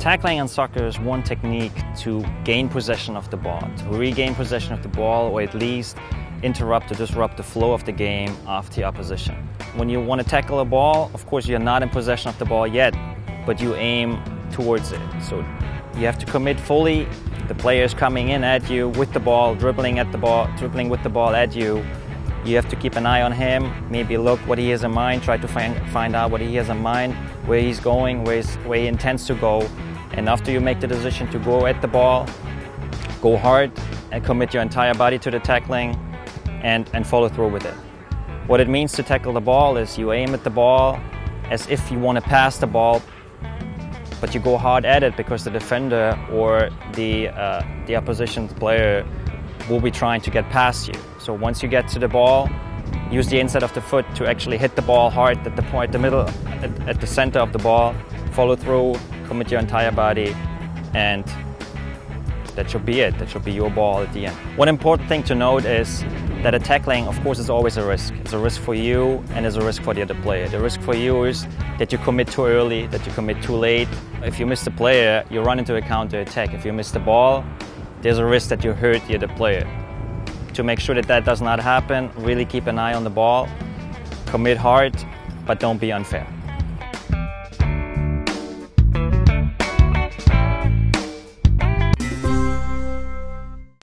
Tackling in soccer is one technique to gain possession of the ball, to regain possession of the ball, or at least interrupt or disrupt the flow of the game of the opposition. When you want to tackle a ball, of course, you're not in possession of the ball yet, but you aim towards it. So you have to commit fully. The player is coming in at you with the ball, dribbling at the ball, dribbling with the ball at you. You have to keep an eye on him, maybe look what he has in mind, try to find, find out what he has in mind, where he's going, where, where he intends to go. And after you make the decision to go at the ball, go hard and commit your entire body to the tackling and, and follow through with it. What it means to tackle the ball is you aim at the ball as if you want to pass the ball, but you go hard at it because the defender or the, uh, the opposition player will be trying to get past you. So once you get to the ball, use the inside of the foot to actually hit the ball hard at the point, the middle, at, at the center of the ball, follow through, commit your entire body, and that should be it. That should be your ball at the end. One important thing to note is that a tackling, of course, is always a risk. It's a risk for you and it's a risk for the other player. The risk for you is that you commit too early, that you commit too late. If you miss the player, you run into a counter attack. If you miss the ball, there's a risk that you hurt the other player. To make sure that that does not happen, really keep an eye on the ball, commit hard, but don't be unfair.